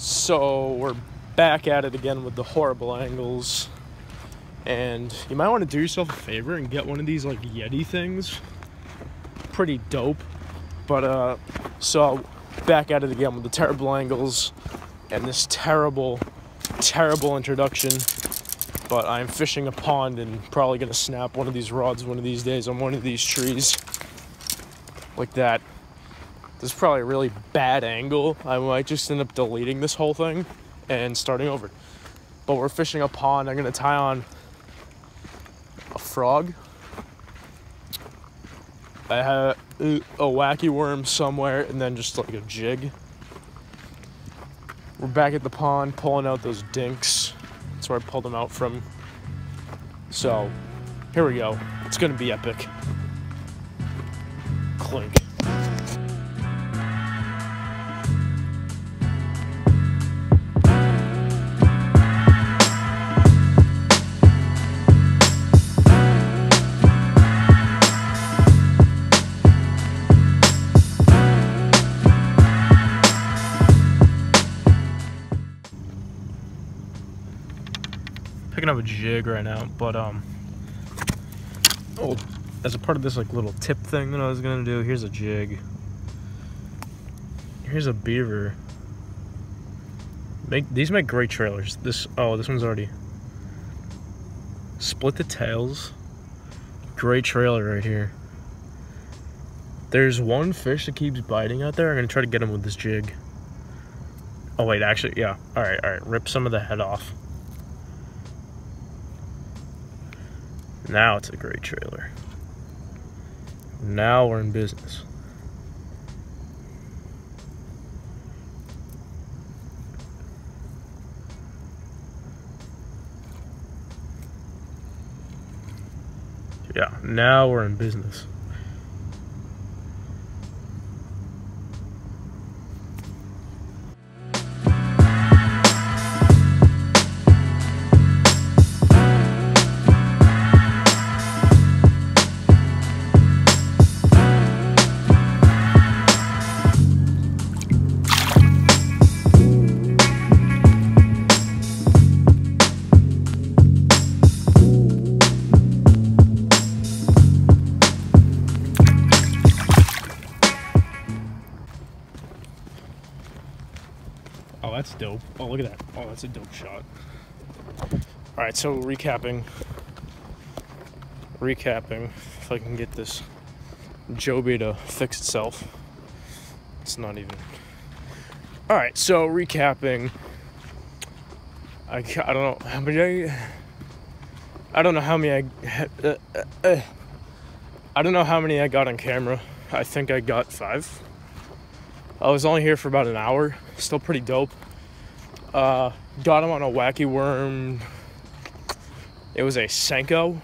So we're back at it again with the horrible angles. And you might want to do yourself a favor and get one of these like Yeti things. Pretty dope. But uh so back at it again with the terrible angles and this terrible, terrible introduction. But I'm fishing a pond and probably gonna snap one of these rods one of these days on one of these trees. Like that. This is probably a really bad angle. I might just end up deleting this whole thing and starting over. But we're fishing a pond. I'm gonna tie on a frog. I have uh, a wacky worm somewhere and then just like a jig. We're back at the pond pulling out those dinks. That's where I pulled them out from. So, here we go. It's gonna be epic. Clink. Up a jig right now, but um, oh, as a part of this like little tip thing that I was gonna do, here's a jig. Here's a beaver. Make these make great trailers. This oh, this one's already split the tails. Great trailer right here. There's one fish that keeps biting out there. I'm gonna try to get him with this jig. Oh wait, actually, yeah. All right, all right. Rip some of the head off. Now it's a great trailer. Now we're in business. Yeah, now we're in business. Oh, that's dope. Oh, look at that. Oh, that's a dope shot. All right, so recapping. Recapping. If I can get this Joby to fix itself. It's not even. All right, so recapping. I, I don't know how many. I, I don't know how many I. Uh, uh, uh, I don't know how many I got on camera. I think I got five. I was only here for about an hour. Still pretty dope. Uh, got him on a wacky worm. It was a Senko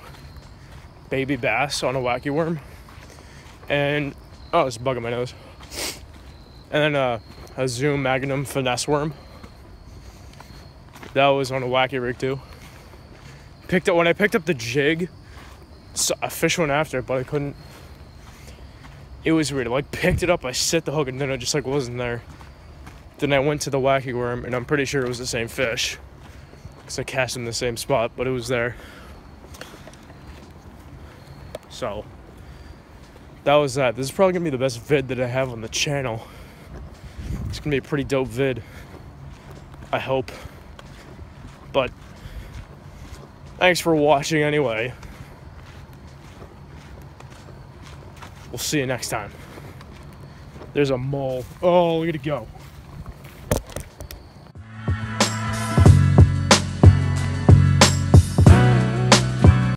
baby bass on a wacky worm. And, oh, it's bugging my nose. And then uh, a Zoom Magnum finesse worm. That was on a wacky rig too. Picked up, when I picked up the jig, so a fish went after it, but I couldn't it was weird. I like picked it up, I set the hook, and then it just like wasn't there. Then I went to the wacky worm, and I'm pretty sure it was the same fish, because I cast in the same spot, but it was there. So that was that. This is probably gonna be the best vid that I have on the channel. It's gonna be a pretty dope vid. I hope. But thanks for watching anyway. We'll see you next time. There's a mole. Oh, look at it go.